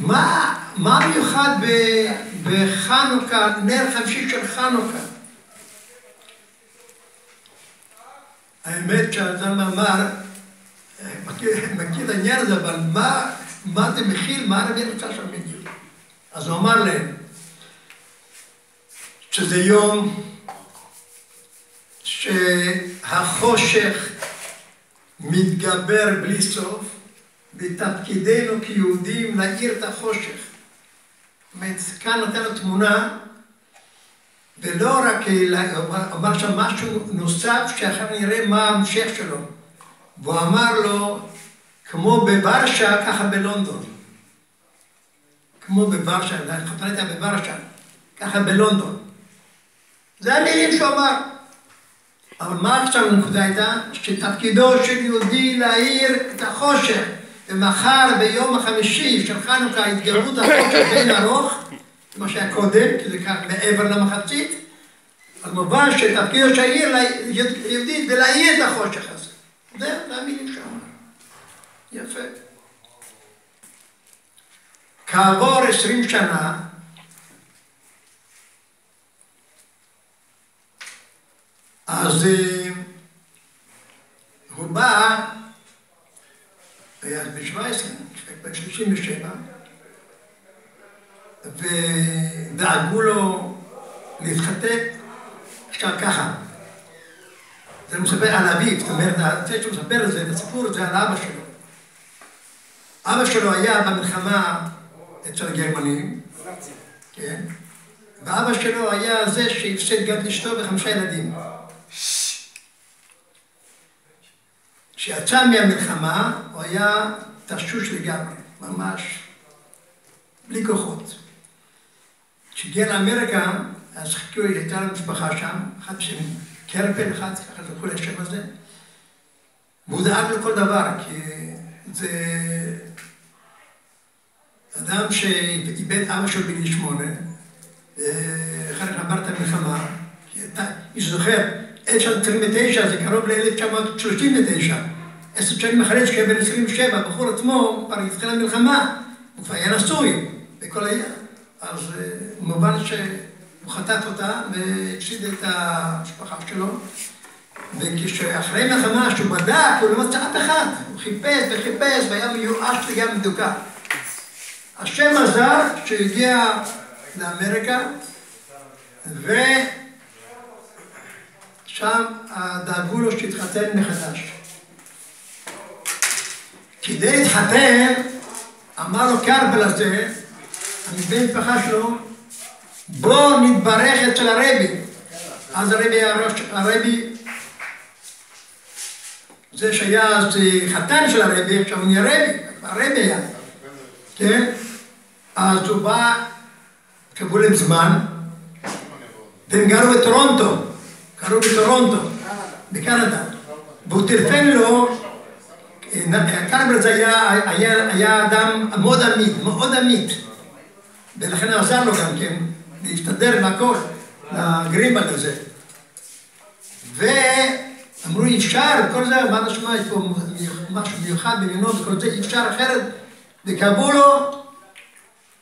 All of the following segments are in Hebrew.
מה, מה מיוחד בחנוכה, נר חמישי של חנוכה? האמת שהאדם אמר, מכיר, את העניין הזה, אבל מה, מה זה מכיל, מה הרבי רצה שם בדיוק? אז הוא אמר להם, שזה יום שהחושך מתגבר בלי סוף, ותפקידנו כיהודים להאיר את החושך. זאת אומרת, כאן נתן לו תמונה, ולא רק, אמר שם משהו נוסף, שאחר נראה מה ההמשך שלו. והוא אמר לו, כמו בוורשה, ככה בלונדון. כמו בוורשה, החתונה הייתה בוורשה, ככה בלונדון. זה המילים שהוא אמר. אבל מה עכשיו הנקודה הייתה? שתפקידו של יהודי להאיר את החושך. ומחר ביום החמישי של חנוכה התגברות החושך בין ארוך, כמו שהיה קודם, כי זה כך מעבר למחצית, אז מובן שתפקידו של העיר יהודי זה להאיר את החושך הזה. זה המילים שם. יפה. כעבור עשרים שנה, אז 67, ודאגו לו להתחתק. עכשיו ככה, זה מספר על אביו, זאת אומרת, זה שהוא מספר את זה, את הסיפור הזה על אבא שלו. אבא שלו היה במלחמה אצל הגרמנים, כן, ואבא שלו היה זה שהפסיד גם את אשתו וחמישה ילדים. כשיצא מהמלחמה, הוא היה תשוש לגמרי. ממש בלי כוחות. כשהגיע לאמריקה, אז חיכו, הייתה לו משפחה שם, אחת בשם קרפל, אחת, ככה זכו לשם הזה, והוא דאג לכל דבר, כי זה אדם שאיבד אבא שלו בגיל שמונה, אחר כך עבר את המלחמה, מי שזוכר, 1929 זה קרוב ל-1939, עשר שנים אחרי שהיה בן 27, הבחור עצמו כבר התחילה מלחמה, הוא כבר היה נשוי, וכל היה, אז מובן שהוא חטף אותה והפסיד את המשפחה שלו, וכשאחרי מלחמה שהוא בדק, הוא לא מצא אף אחד, הוא חיפש וחיפש והיה מיואש וגם מדוכא. השם עזר שהגיע לאמריקה, ו... שם דאגו לו שיתחתן מחדש. כדי להתחתן, אמר לו קרבל הזה, הבן משפחה שלו, בוא נתברך אצל הרבי. אז הרבי הרבי, זה שהיה אז חתן של הרבי, עכשיו הוא נהיה רבי, הרבי היה, כן? אז הוא בא, קבעו להם זמן, והם גרו בטורונטו. קראו בטורונטו, בקנדה, והוא טלפן לו, קרברץ היה, היה, היה אדם מאוד אמיד, מאוד אמיד, ולכן עזר לו גם כן, להסתדר מהכל, לגרימבד הזה. ואמרו, אפשר, כל זה, מה נשמע, יש פה משהו מיוחד במינו וכל זה, אפשר אחרת, וקבעו לו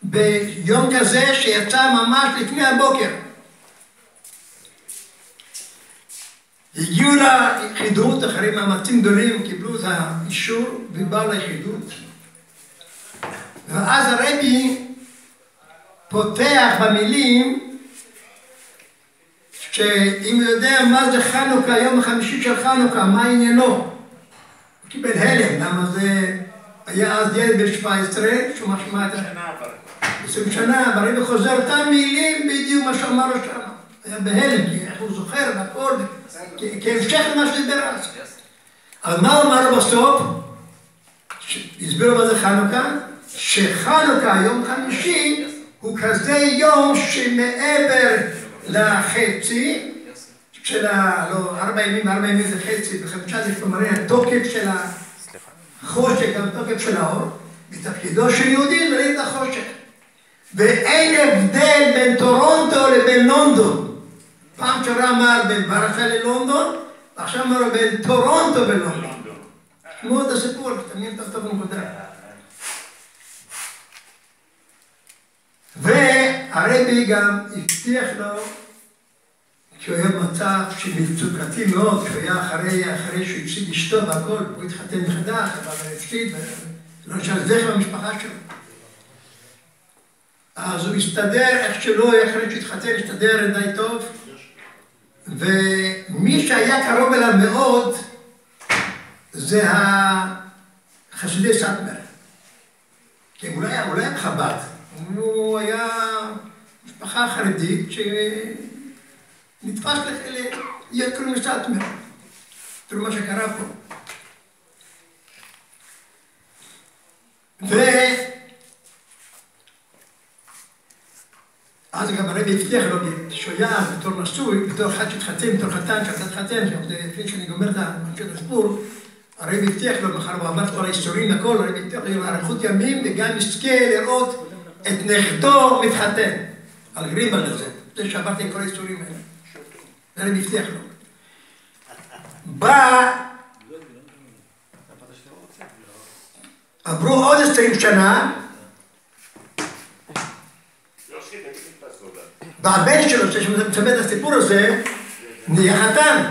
ביום כזה שיצא ממש לפני הבוקר. הגיעו ליחידות, אחרי מאמצים גדולים קיבלו את האישור ובאו ליחידות. ואז הרבי פותח במילים שאם הוא יודע מה זה חנוכה, יום החמישי של חנוכה, מה עניינו? הוא קיבל הלם, למה זה היה אז ילד בן 17, שהוא משמע את ה... 20 שנה, והרבי חוזר אותם מילים בדיוק מה שאמר לו שם. היה בהלם, כי הוא זוכר והכל, כהמשך למה שדיבר אז. אבל מה אמר בסוף? הסביר מה זה חנוכה? שחנוכה, יום חמישי, הוא כזה יום שמעבר לחצי, של ה... לא, ארבע ימים, ארבע ימים זה חצי, וחמישה זה כבר מראה התוקף של החושך, גם תוקף של האור, מתפקידו של יהודי לראי את החושך. ואין הבדל בין טורונטו לבין לונדון. פעם שעברה אמר בין ברכה ללונדון, ועכשיו אמר בין טורונטו ולונדון. תשמעו את הסיפור, תמיד טוב טוב בנקודה. הרבי גם הבטיח לו, כשהוא היה במצב שמצוקתי מאוד, כשהוא היה אחרי, אחרי שהוא הפסיד אשתו והכל, הוא התחתן מחדש, אבל הוא הפסיד, ולא נשאר זכר במשפחה שלו. אז הוא הסתדר איך שלא, אחרי שהוא התחתן, הסתדר די טוב. ומי שהיה קרוב אליו מאוד, זה החסידי סאטמר. כי הוא לא היה, הוא לא היה בחב"ד, הוא היה משפחה חרדית שנתפס להיות קוראים לסאטמר. תראו מה שקרה פה. ו... אז גם הרבי הבטיח לו, היה בתור נשוי, בתור אחד שהתחתן, בתור חתן, שאתה תתחתן, לפני שאני גומר את הסיפור, הרבי הבטיח לו, מחר הוא עבר כל האיסורים, הכל, הרבי הבטיח לו אריכות ימים, וגם יזכה לראות את נכדו מתחתן. על גרימבל הזה, זה שעברתי עם כל האיסורים האלה. זה הרבי הבטיח לו. בא... עברו עוד עשרים שנה, והבן שלו, שמספר את הסיפור הזה, נהיה חתן.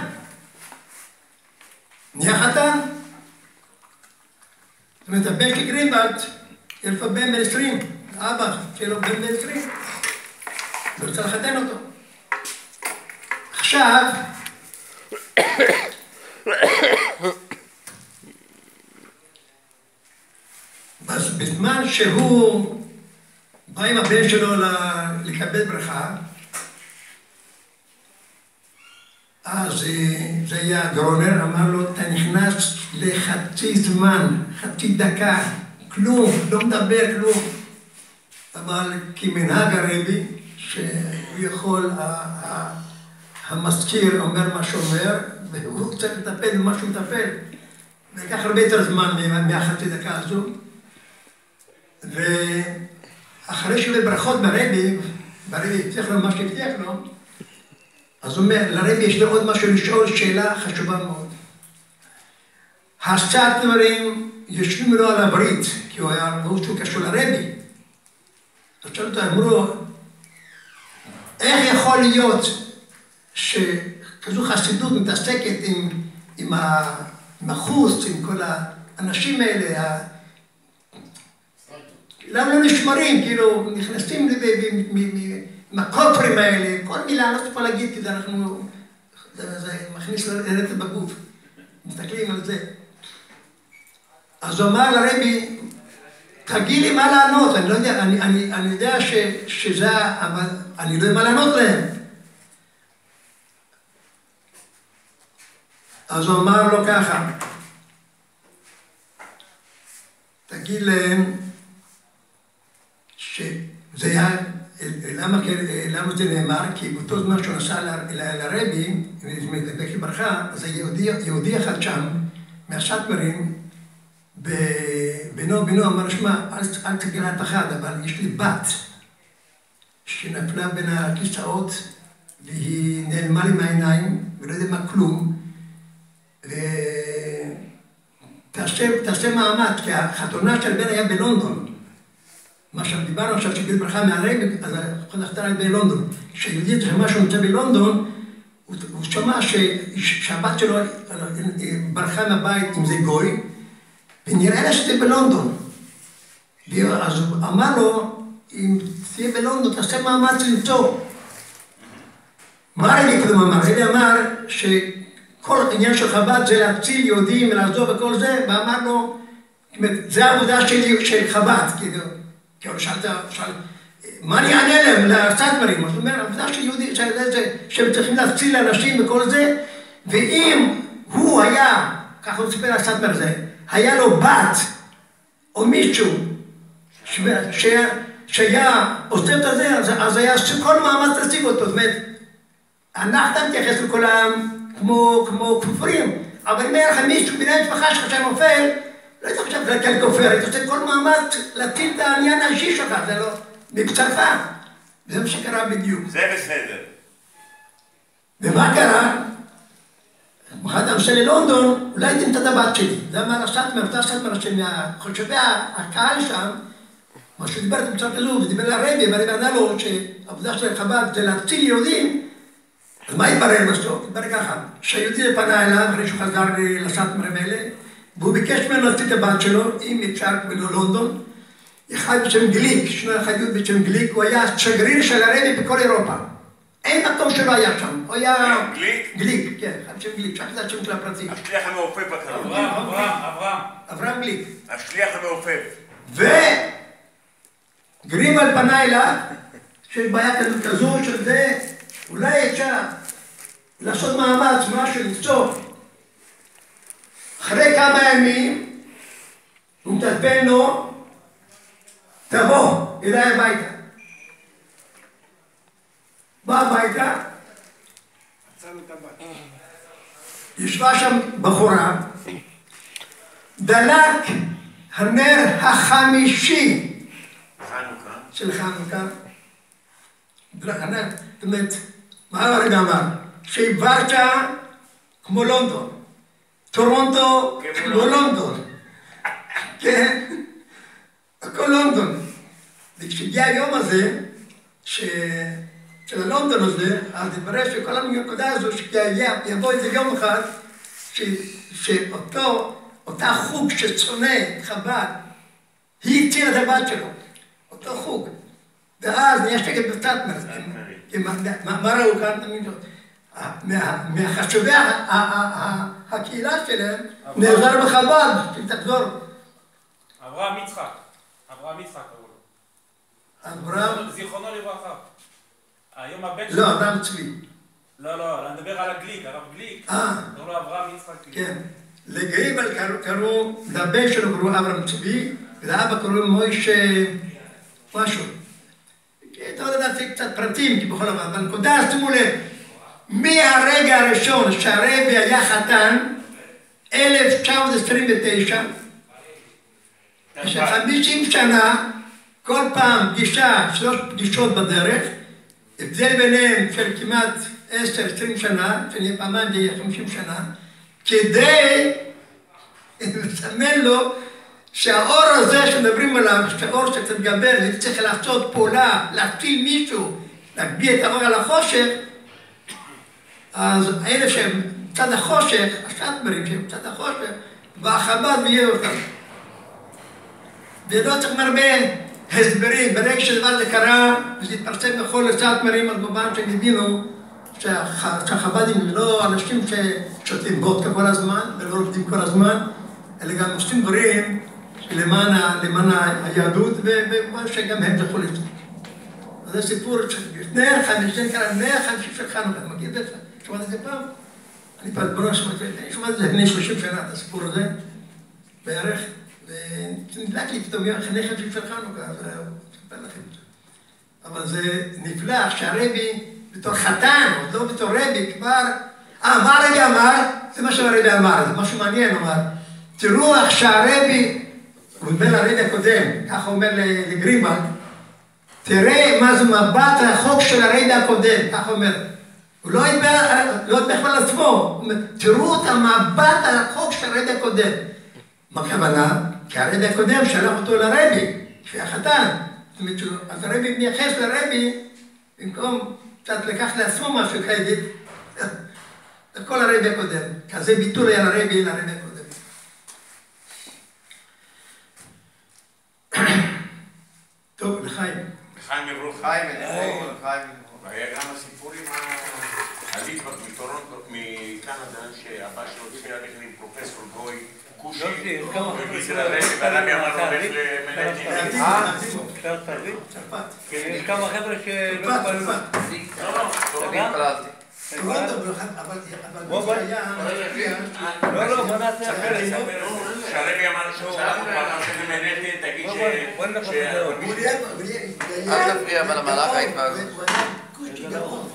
נהיה חתן. זאת אומרת, הבן של גרינבלט, יש לו בן בן עשרים, אבא שלו בן בן עשרים, ורוצה לחתן אותו. עכשיו, בזמן שהוא בא עם הבן שלו לקבל ברכה, אז זה היה גרונר, אמר לו, אתה נכנס לחצי זמן, חצי דקה, כלום, לא מדבר כלום. אבל כמנהג הרבי, שהוא יכול, המזכיר אומר מה שאומר, והוא צריך לטפל במה שהוא מטפל. לקח הרבה יותר זמן מהחצי דקה הזו. ואחרי שהוא בברכות ברבי, ברבי הבטיח לו מה שהבטיח לו, אז הוא אומר, לרבי יש לי עוד משהו לשאול, שאלה חשובה מאוד. הסטארטרים יושבים לו על הברית, כי הוא היה, ראו שהוא קשור לרבי. אז שאלו אותו, אמרו, איך יכול להיות שכזו חסידות מתעסקת עם, עם, החוץ, עם כל האנשים האלה, למה לא נשמרים, כאילו, נכנסים עם הקופרים האלה, כל מילה, לא צריך להגיד, כי זה אנחנו, זה, מכניס לרטב בגוף. מסתכלים על זה. אז הוא אמר לרבי, תגיד לי מה לענות, אני לא יודע, אני, אני, אני יודע ש, שזה, אבל אני לא יודע מה לענות להם. אז הוא אמר לו ככה, תגיד להם שזה היה למה, למה זה נאמר? כי באותו זמן שהוא נסע לרבי, בקי ברכה, אז יהודי, יהודי אחד שם, מהשטמרים, בינו ובינו אמר, שמע, אל, אל תגלה את אחד, אבל יש לי בת שנפלה בין הכיסאות והיא נעלמה לי מהעיניים ולא יודע מה כלום ותעשה מאמץ, כי החתונה של הבן היה בלונדון מה שדיברנו עכשיו, שגיל ברכה מהרג, אז חזכתה בלונדון. כשיהודי שמע שהוא נמצא בלונדון, הוא, הוא שמע שהבת שלו ברחה מהבית עם זה גוי, ונראה לה שזה בלונדון. אז הוא אמר לו, אם תהיה בלונדון, תעשה מאמץ למצוא. מה רבי קודם אמר? רבי אמר שכל העניין של חב"ד זה להציל יהודים ולעזור וכל זה, ואמר לו, זה העבודה שלי, של חב"ד, כאילו. כאילו שאלת, שאל, מה אני אענה להם, לסטמרים? זאת אומרת, העובדה שיהודי, שהם צריכים להציל אנשים וכל זה, ואם הוא היה, ככה הוא סיפר לסטמר הזה, היה לו בת או מישהו שהיה עושה את זה, אז היה כל מאמץ להשיג אותו. זאת אומרת, אנחנו מתייחס לכולם כמו, כמו כופרים, אבל אם היה לך מישהו בני המשפחה שלך שנופל, עכשיו להקל כופר, היית עושה כל מאמץ להציל את העניין האישי שלך, זה לא... מבצרך. זה מה שקרה בדיוק. זה בסדר. ומה קרה? אחד הנושא ללונדון, אולי הייתי את הבת שלי. זה אמר הסטמר, אותה סטמר שמחושבי הקהל שם, מה שדיברתי בצורה כזו, ודיבר לרבי, והרבי ענה לו שהעבודה של חב"ד זה להציל יהודים, אז מה התברר בסוף? התברר ככה, שהיהודי פנה אליו, אחרי שהוא חזר לסאטמרים האלה, והוא ביקש ממנו להציל את הבת שלו, אם אפשר, בלונדון, אחד בשם גליק, שנו אחד יהוד בשם גליק, הוא היה שגריר של הרבי בכל אירופה. אין מקום שלא היה שם, הוא היה... גליק? גליק, כן, אחד בשם גליק, שכחתי את השם של הפרטי. השליח המעופף הקרוב. אברהם, אברהם, אברהם. אברהם גליק. השליח המעופף. וגרימל פנה אליו, שיש בעיה כזו כזו, שזה אולי אפשר לעשות מאמץ, משהו, למצוא. אחרי כמה ימים, הוא מטלפן לו, תבוא אליי הביתה. בא הביתה, ישבה שם בחורה, דלק הנר החמישי חנוכה. של חנוכה. דלק הנר, זאת אומרת, מה הרגע אמר? שוורצ'ה כמו לונדון, טורונטו כמו לונדון, כן? הכל לונדון. וכשהגיע היום הזה, ש... של הלונדון הזה, אז התברר שכל הנקודה הזו, שיבוא איזה יום אחד, ש... שאותו, אותה חוג ששונא את חב"ד, היא הצילה את הבת שלו, אותו חוג. ואז נהיה שקט מה מה ראו כאן? לא. ה- הקהילה שלהם, נעזר בחב"ד, שתחזור. אברהם יצחק. אברהם יצחק קראו לו. אברהם, זיכרונו לברכה. היום הבן לא, אברהם צבי. לא, לא, אני מדבר על הגליק, הרב גליק. אה. קראו לו אברהם יצחק גליק. כן. לגריבל קראו- לבן שלו קראו אברהם צבי, ולאבא קראו מוישה משהו. אתה לא יודע להציג קצת פרטים, כי בכל דבר, בנקודה, שימו לב, מהרגע הראשון שהרבי היה חתן, 1929, במשך 50 שנה, כל פעם פגישה, שלוש פגישות בדרך, הבדל ביניהם של כמעט 10-20 שנה, שאני פעמיים זה יהיה 50 שנה, כדי לסמן לו שהאור הזה שמדברים עליו, שהאור שצריך לדבר, צריך לעשות פעולה, להציל מישהו, להגביה את האור על החושך, אז אלה שהם צד החושך, השטברים שהם צד החושך, והחב"ד ויהיה אותם. ולא צריך הרבה הסברים, ברגע שדבר הזה קרה, וזה התפרסם בכל הסטמרים, אז במובן שהם הבינו שהח- שהחב"דים הם לא אנשים ששותים וודקה כל הזמן, ולא רוקדים כל הזמן, אלא גם עושים דברים למען, היהדות, ובמובן שגם הם זכו לזה. זה סיפור שלפני חמישים, קרה נר חמישי של חנוכה, את זה? שמעת את זה פעם? אני פעם בראש שמעתי את זה, לפני 30 שנה, את הסיפור הזה, בערך, ונדלק לי פתאום אחרי חמישי של חנוכה, אז אספר לכם את זה. אבל זה נפלא שהרבי, בתור חתן, עוד לא בתור רבי, כבר... אה, מה הרבי אמר? זה מה שהרבי אמר, זה משהו מעניין, אמר. תראו איך שהרבי, הוא דיבר לרבי הקודם, ככה אומר לגרימלד, תראה מה זה מבט רחוק של הרבי הקודם, ככה אומר. הוא לא דיבר, לא על עצמו, תראו את המבט הרחוק של הרבי הקודם. מה הכוונה? כי הרבי הקודם שלח אותו לרבי, שהיה חתן. זאת אומרת, שהוא- אז הרבי מייחס לרבי, במקום קצת לקח לעצמו משהו קרדיט, לכל הרבי הקודם. כזה ביטול היה לרבי, לרבי הקודם. טוב, לחיים. חיים יברוך. חיים, אליהו, חיים. והיה גם הסיפור עם הליטבק מטורונטו, מקנדה, שהבא שלו התחיל ללכת עם פרופסור גוי כושי, יופי, כמה והגיע לרבי, והרבי אמר לו לך למנהל אה? אפשר תביא? צרפת. יש כמה חבר'ה שלא צרפת, התפללו. צרפת. לא, לא, אני התפללתי. טורונטו, אבל בוא, אבל בוא. זה היה... לא, לא, בוא נעשה אחרת. שהרבי אמר שהוא שלח אותו פעם למנהל, תגיד בוא, בוא, בוא נלך ש... לחזור. הוא נהיה- הוא נהיה- אל תפריע, אבל המהלך ההתנהגות. הוא היה כושי גרון.